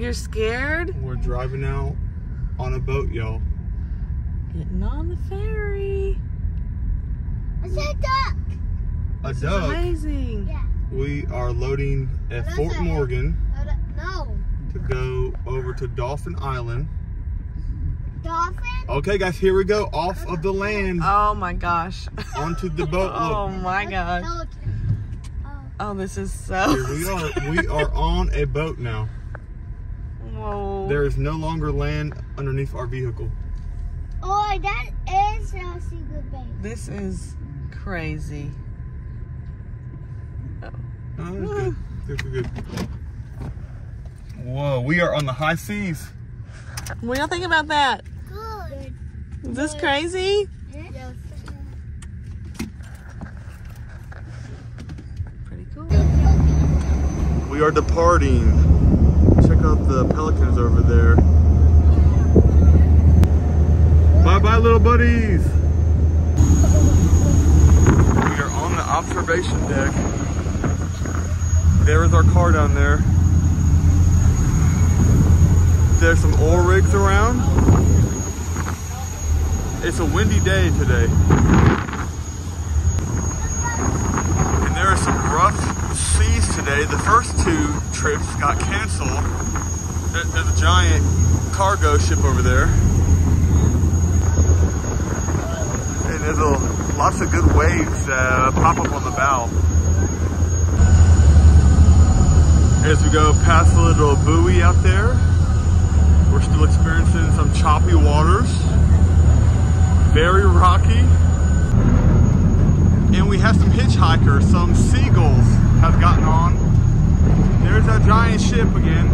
You're scared? We're driving out on a boat, y'all. Getting on the ferry. It's a duck. A This is duck. amazing. Yeah. We are loading at That's Fort a- Morgan A No. to go over to Dauphin Island. Dolphin? Okay, guys, here we go. Off of the land Oh my gosh. onto the boat. Oh my gosh. Oh. Oh, this is so. here we are. We are on a boat now. Whoa. There is no longer land underneath our vehicle. Oh, that is a secret base. This is crazy. Oh, that's good. Good, good, good. Whoa, we are on the high seas. What do y'all think about that? Good. Is this crazy? Yes. Pretty cool. We are departing. Out the pelicans over there. Bye bye, little buddies. We are on the observation deck. There is our car down there. There's some oil rigs around. It's a windy day today. And there are some rough seas today. The first two trips got canceled. There's a giant cargo ship over there. And there's a, lots of good waves that uh, pop up on the bow. As we go past the little buoy out there, we're still experiencing some choppy waters. Very rocky. And we have some hitchhikers, some seagulls have gotten on. There's that giant ship again.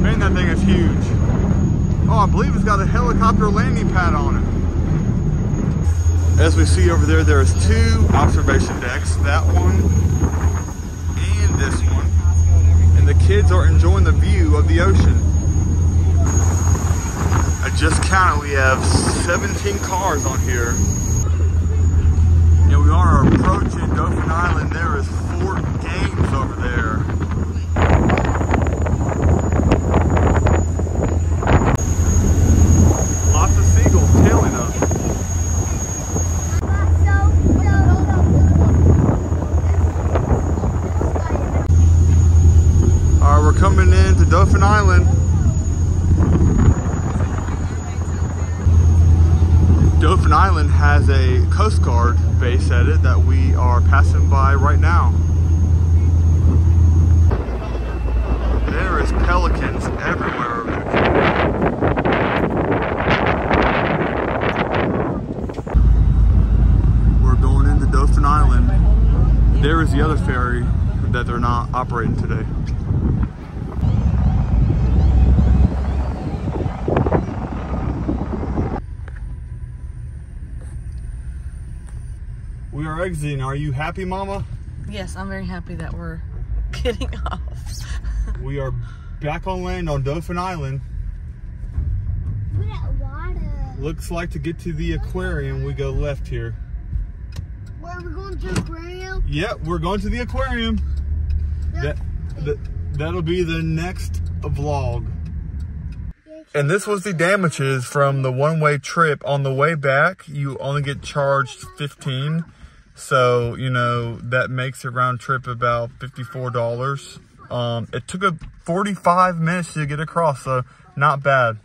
Man, that thing is huge. Oh, I believe it's got a helicopter landing pad on it. As we see over there, there's two observation decks, that one and this one. And the kids are enjoying the view of the ocean. I just counted, we have 17 cars on here. And we are approaching Dauphin Island. There is Fort Gaines over there. Lots of seagulls tailing us. All right, we're coming in to Dauphin Island. Dauphin Island has a Coast Guard base at it that we are passing by right now. There is pelicans everywhere. We're going into Dauphin Island. There is the other ferry that they're not operating today. We are exiting. Are you happy, Mama? Yes, I'm very happy that we're getting off. We are back on land on Dauphin Island. water. Looks like to get to the aquarium, we go left here. Where are we going to the aquarium? Yep, we're going to the aquarium. That, that that'll be the next vlog. And this was the damages from the one-way trip. On the way back, you only get charged 15. So, you know, that makes a round trip about $54. Um, it took a 45 minutes to get across, so not bad.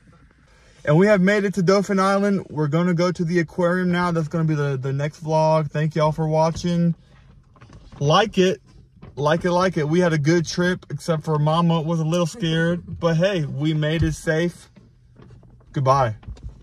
And we have made it to Dauphin Island. We're going to go to the aquarium now. That's going to be the, the next vlog. Thank y'all for watching. Like it. Like it, like it. We had a good trip, except for Mama was a little scared. But hey, we made it safe. Goodbye.